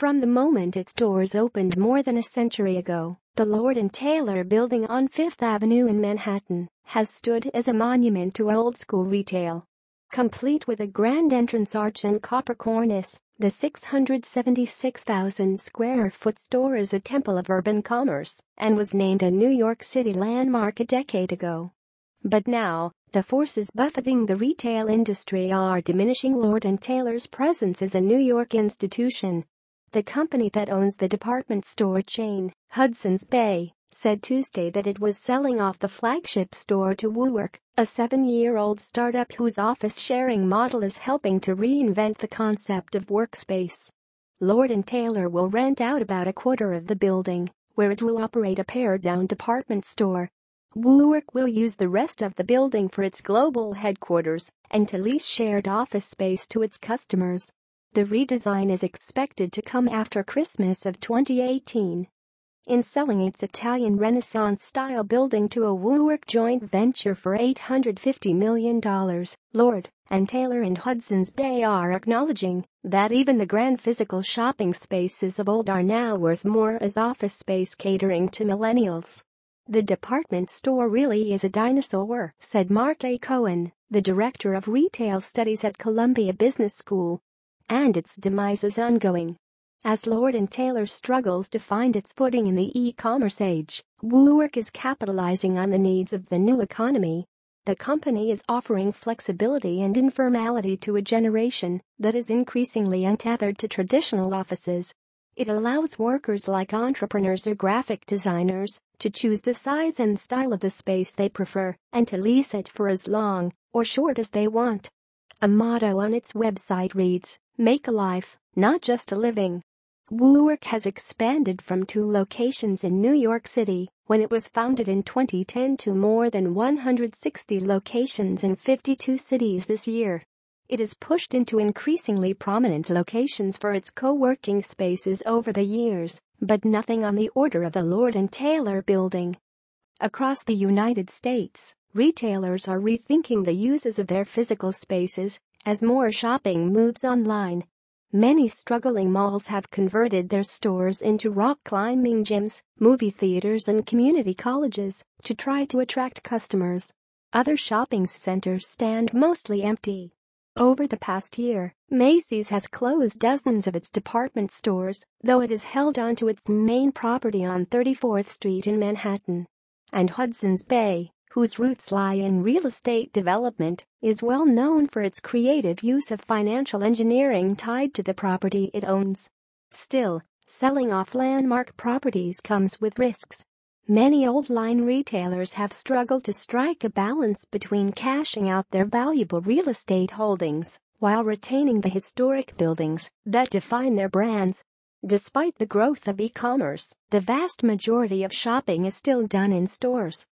From the moment its doors opened more than a century ago, the Lord & Taylor building on Fifth Avenue in Manhattan has stood as a monument to old-school retail. Complete with a grand entrance arch and copper cornice, the 676,000 square foot store is a temple of urban commerce and was named a New York City landmark a decade ago. But now, the forces buffeting the retail industry are diminishing Lord & Taylor's presence as a New York institution. The company that owns the department store chain, Hudson's Bay, said Tuesday that it was selling off the flagship store to WeWork, a seven-year-old startup whose office-sharing model is helping to reinvent the concept of workspace. Lord & Taylor will rent out about a quarter of the building, where it will operate a pared-down department store WeWork will use the rest of the building for its global headquarters and to lease shared office space to its customers. The redesign is expected to come after Christmas of 2018. In selling its Italian Renaissance-style building to a WeWork joint venture for $850 million, Lord and Taylor and Hudson's Bay are acknowledging that even the grand physical shopping spaces of old are now worth more as office space catering to millennials. The department store really is a dinosaur, said Mark A. Cohen, the director of retail studies at Columbia Business School. And its demise is ongoing. As Lord & Taylor struggles to find its footing in the e-commerce age, WeWork is capitalizing on the needs of the new economy. The company is offering flexibility and informality to a generation that is increasingly untethered to traditional offices it allows workers like entrepreneurs or graphic designers to choose the size and style of the space they prefer and to lease it for as long or short as they want. A motto on its website reads, Make a life, not just a living. WeWork has expanded from two locations in New York City when it was founded in 2010 to more than 160 locations in 52 cities this year. It has pushed into increasingly prominent locations for its co-working spaces over the years, but nothing on the order of the Lord & Taylor building. Across the United States, retailers are rethinking the uses of their physical spaces as more shopping moves online. Many struggling malls have converted their stores into rock climbing gyms, movie theaters and community colleges to try to attract customers. Other shopping centers stand mostly empty. Over the past year, Macy's has closed dozens of its department stores, though it has held on to its main property on 34th Street in Manhattan. And Hudson's Bay, whose roots lie in real estate development, is well known for its creative use of financial engineering tied to the property it owns. Still, selling off landmark properties comes with risks. Many old-line retailers have struggled to strike a balance between cashing out their valuable real estate holdings while retaining the historic buildings that define their brands. Despite the growth of e-commerce, the vast majority of shopping is still done in stores.